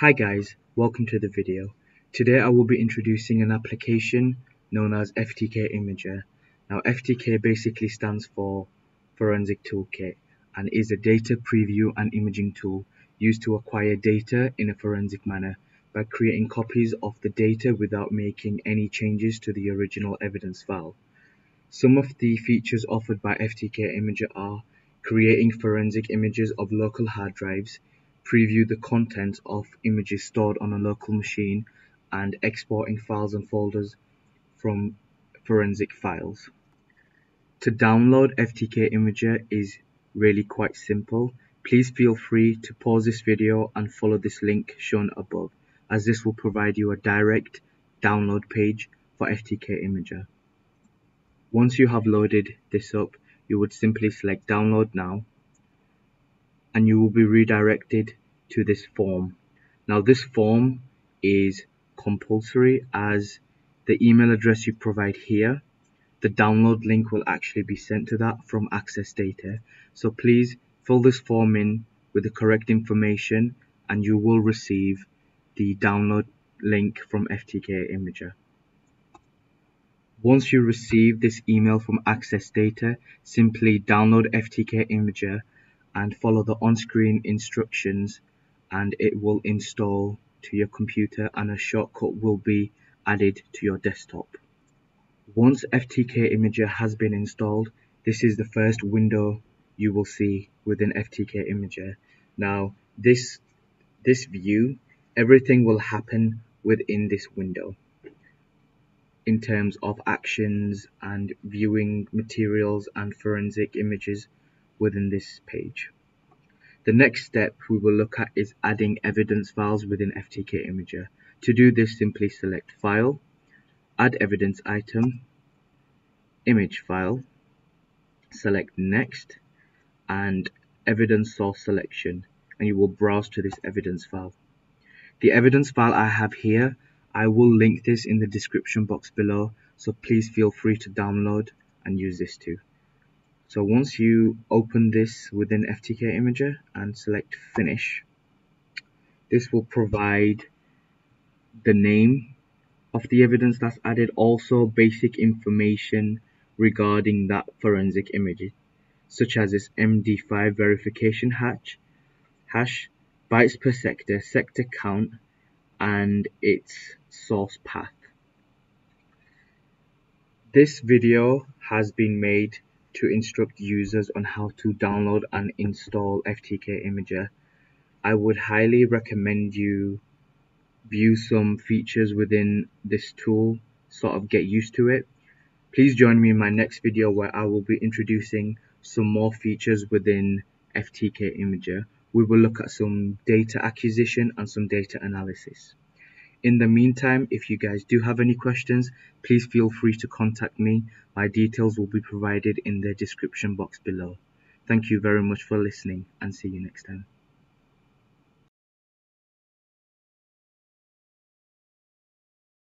Hi guys, welcome to the video. Today I will be introducing an application known as FTK Imager. Now FTK basically stands for Forensic Toolkit and is a data preview and imaging tool used to acquire data in a forensic manner by creating copies of the data without making any changes to the original evidence file. Some of the features offered by FTK Imager are creating forensic images of local hard drives, preview the contents of images stored on a local machine, and exporting files and folders from forensic files. To download FTK Imager is really quite simple. Please feel free to pause this video and follow this link shown above as this will provide you a direct download page for FTK Imager. Once you have loaded this up, you would simply select download now and you will be redirected to this form. Now this form is compulsory as the email address you provide here, the download link will actually be sent to that from Access Data. So please fill this form in with the correct information and you will receive the download link from FTK Imager. Once you receive this email from Access Data, simply download FTK Imager and follow the on-screen instructions and it will install to your computer and a shortcut will be added to your desktop. Once FTK Imager has been installed, this is the first window you will see within FTK Imager. Now, this, this view everything will happen within this window in terms of actions and viewing materials and forensic images within this page. The next step we will look at is adding evidence files within FTK Imager. To do this, simply select File, Add Evidence Item, Image File, select Next, and Evidence Source Selection, and you will browse to this evidence file. The evidence file I have here, I will link this in the description box below, so please feel free to download and use this too. So once you open this within FTK Imager and select finish, this will provide the name of the evidence that's added, also basic information regarding that forensic image, such as this MD5 verification hash, hash bytes per sector, sector count, and its source path. This video has been made to instruct users on how to download and install FTK Imager. I would highly recommend you view some features within this tool, sort of get used to it. Please join me in my next video where I will be introducing some more features within FTK Imager we will look at some data acquisition and some data analysis. In the meantime, if you guys do have any questions, please feel free to contact me. My details will be provided in the description box below. Thank you very much for listening and see you next time.